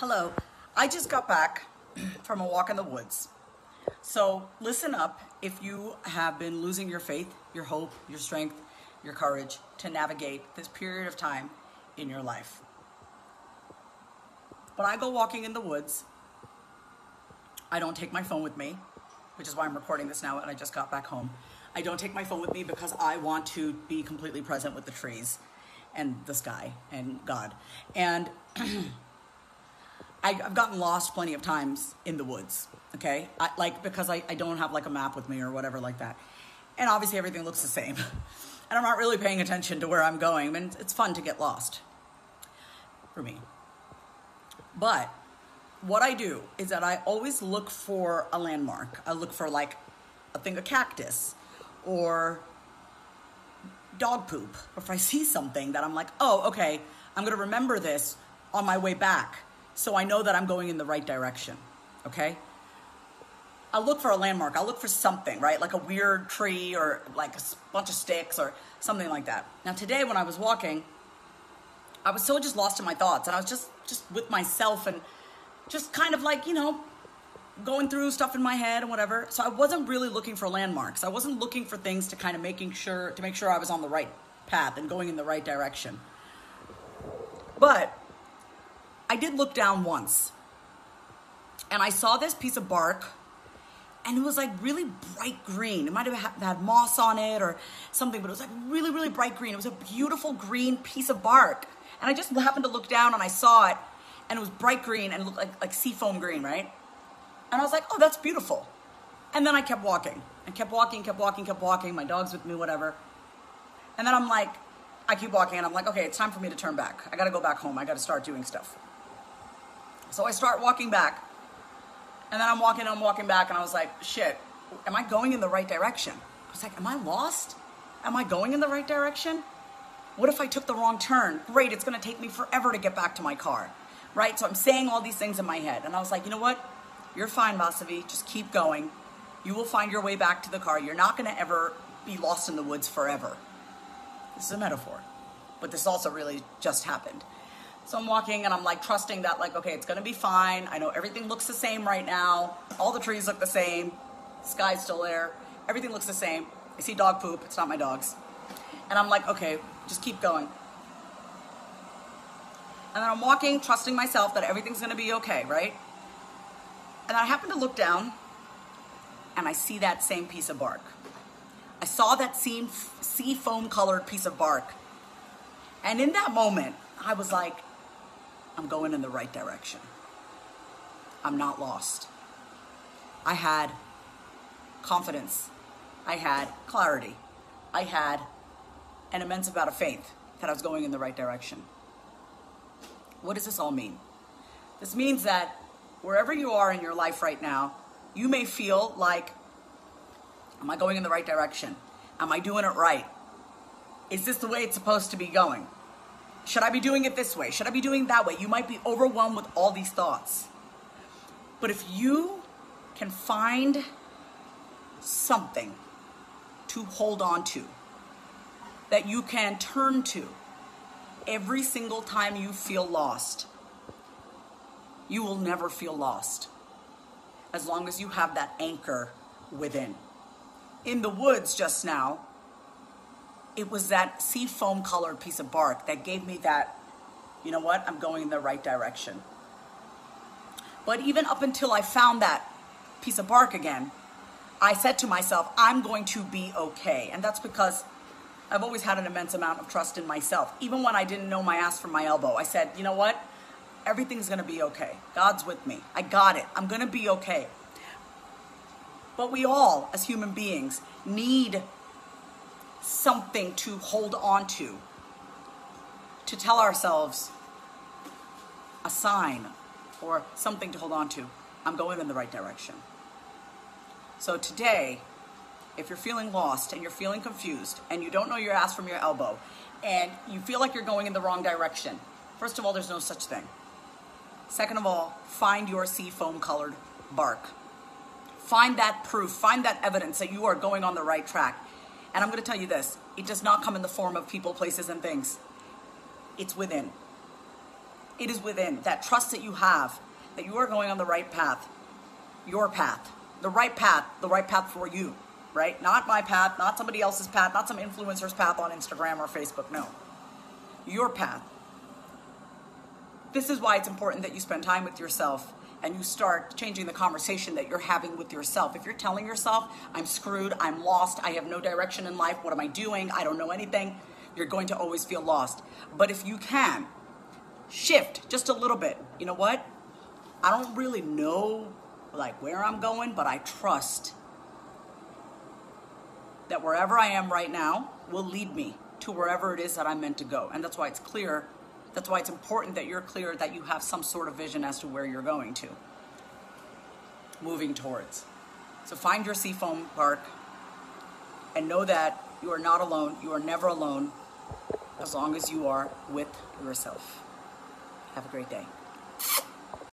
Hello. I just got back from a walk in the woods. So listen up if you have been losing your faith, your hope, your strength, your courage to navigate this period of time in your life. When I go walking in the woods, I don't take my phone with me, which is why I'm recording this now and I just got back home. I don't take my phone with me because I want to be completely present with the trees and the sky and God. And I, have gotten lost plenty of times in the woods, okay? I, like, because I, I don't have like a map with me or whatever like that. And obviously everything looks the same. and I'm not really paying attention to where I'm going. And it's fun to get lost for me. But what I do is that I always look for a landmark. I look for like a thing of cactus or dog poop. If I see something that I'm like, oh, okay, I'm gonna remember this on my way back so I know that I'm going in the right direction. Okay? I'll look for a landmark. I'll look for something, right? Like a weird tree or like a bunch of sticks or something like that. Now today when I was walking, I was so just lost in my thoughts and I was just just with myself and just kind of like, you know, going through stuff in my head and whatever. So I wasn't really looking for landmarks. I wasn't looking for things to kind of making sure to make sure I was on the right path and going in the right direction. But I did look down once. And I saw this piece of bark and it was like really bright green. It might have had moss on it or something, but it was like really, really bright green. It was a beautiful green piece of bark. And I just happened to look down and I saw it and it was bright green and looked like, like seafoam green, right? And I was like, oh, that's beautiful. And then I kept walking and kept walking, kept walking, kept walking. My dog's with me, whatever. And then I'm like, I keep walking and I'm like, okay, it's time for me to turn back. I gotta go back home. I gotta start doing stuff. So I start walking back. And then I'm walking, and I'm walking back, and I was like, shit, am I going in the right direction? I was like, am I lost? Am I going in the right direction? What if I took the wrong turn? Great, it's gonna take me forever to get back to my car right? So I'm saying all these things in my head. And I was like, you know what? You're fine, Vasavi. Just keep going. You will find your way back to the car. You're not going to ever be lost in the woods forever. This is a metaphor, but this also really just happened. So I'm walking and I'm like trusting that, like, okay, it's to be fine. I know everything looks the same right now. All the trees look the same. Sky's still there. Everything looks the same. I see dog poop. It's not my dog's. And I'm like, okay, just keep going. And then I'm walking, trusting myself that everything's gonna be okay, right? And I happen to look down and I see that same piece of bark. I saw that same sea foam colored piece of bark. And in that moment, I was like, I'm going in the right direction. I'm not lost. I had confidence. I had clarity. I had an immense amount of faith that I was going in the right direction. What does this all mean? This means that wherever you are in your life right now, you may feel like, am I going in the right direction? Am I doing it right? Is this the way it's supposed to be going? Should I be doing it this way? Should I be doing that way? You might be overwhelmed with all these thoughts. But if you can find something to hold on to, that you can turn to, every single time you feel lost, you will never feel lost as long as you have that anchor within. In the woods just now, it was that sea foam colored piece of bark that gave me that, you know what, I'm going in the right direction. But even up until I found that piece of bark again, I said to myself, I'm going to be okay. And that's because I've always had an immense amount of trust in myself. Even when I didn't know my ass from my elbow, I said, you know what? Everything's gonna be okay. God's with me. I got it. I'm gonna be okay. But we all, as human beings, need something to hold on to, to tell ourselves a sign or something to hold on to. I'm going in the right direction. So today, if you're feeling lost and you're feeling confused and you don't know your ass from your elbow and you feel like you're going in the wrong direction, first of all, there's no such thing. Second of all, find your sea foam colored bark. Find that proof, find that evidence that you are going on the right track. And I'm going to tell you this it does not come in the form of people, places, and things, it's within. It is within that trust that you have that you are going on the right path, your path, the right path, the right path for you, right? Not my path, not somebody else's path, not some influencer's path on Instagram or Facebook. No, your path. This is why it's important that you spend time with yourself and you start changing the conversation that you're having with yourself. If you're telling yourself, I'm screwed, I'm lost, I have no direction in life, what am I doing, I don't know anything, you're going to always feel lost. But if you can shift just a little bit, you know what? I don't really know like where I'm going, but I trust that wherever I am right now will lead me to wherever it is that I'm meant to go. And that's why it's clear that's why it's important that you're clear that you have some sort of vision as to where you're going to, moving towards. So find your seafoam bark and know that you are not alone. You are never alone as long as you are with yourself. Have a great day.